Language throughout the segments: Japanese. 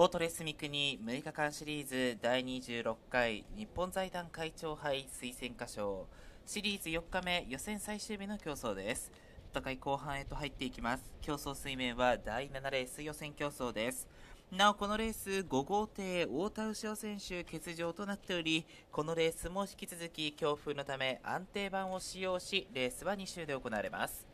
ボートレース三国6日間シリーズ第26回日本財団会長杯推薦歌唱。シリーズ4日目予選最終日の競争です。戦い後半へと入っていきます。競争水面は第7レース予選競争です。なおこのレース5号艇太田牛尾選手欠場となっておりこのレースも引き続き強風のため安定板を使用しレースは2周で行われます。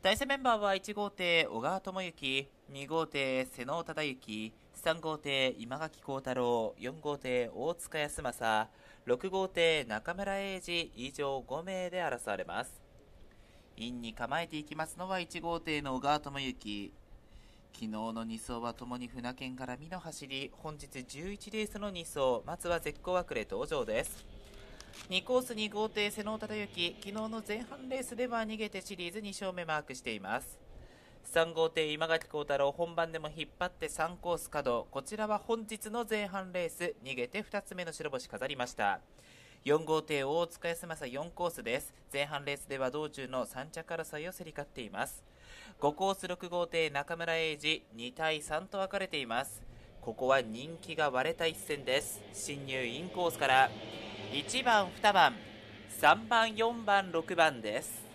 対戦メンバーは1号艇小川智之2号艇瀬能忠之。3号艇今垣幸太郎4号艇大塚康政6号艇中村英二以上5名で争われます。インに構えていきますのは1号艇の小川智之。昨日の2走はともに船券から美の走り本日11レースの2走まずは絶好枠で登場です。2コース2号艇瀬能忠之昨日の前半レースでは逃げてシリーズ2勝目マークしています。3号艇今垣幸太郎本番でも引っ張って3コース角こちらは本日の前半レース。逃げて2つ目の白星飾りました。4号艇大塚康政4コースです。前半レースでは道中の3着争いを競り勝っています。5コース6号艇中村英二。2対3と分かれています。ここは人気が割れた一戦です。進入インコースから。1番2番3番4番6番です。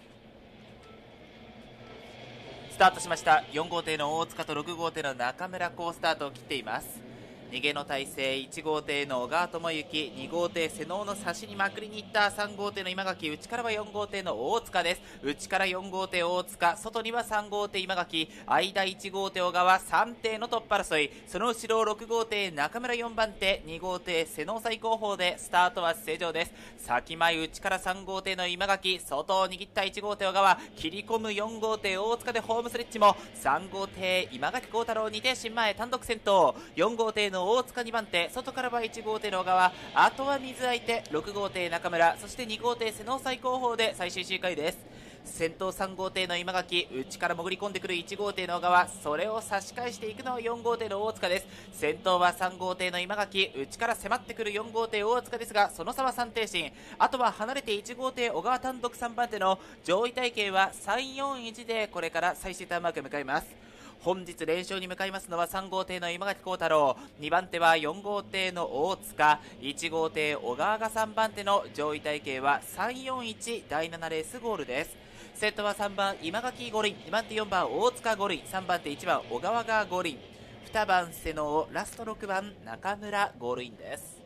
スタートしました4号艇の大塚と6号艇の中村好スタートを切っています。逃げの体勢1号艇の小川智之2号艇瀬能の差しにまくりに行った3号艇の今垣内からは4号艇の大塚です。内から4号艇大塚外には3号艇今垣間1号艇小川3艇の突破争い。その後ろ6号艇中村4番手2号艇瀬能最高峰でスタートは正常です。先前内から3号艇の今垣外を握った1号艇小川切り込む4号艇大塚でホームスレッチも3号艇今垣幸太郎2艇新前単独先頭。4号艇のの大塚2番手外からは1号艇の小川あとは水相手6号艇中村そして2号艇瀬能最高峰で最終周回です。先頭3号艇の今垣内から潜り込んでくる1号艇の小川それを差し返していくのは4号艇の大塚です。先頭は3号艇の今垣内から迫ってくる4号艇大塚ですがその差は3艇進。あとは離れて1号艇小川単独3番手の上位体系は341でこれから最終ターンマークへ向かいます。本日連勝に向かいますのは3号艇の今垣幸太郎。2番手は4号艇の大塚。1号艇小川が3番手の上位体系は341第7レースゴールです。セットは3番今垣五輪。2番手4番大塚五輪。3番手1番小川が五輪。2番瀬能ラスト6番中村ゴールインです。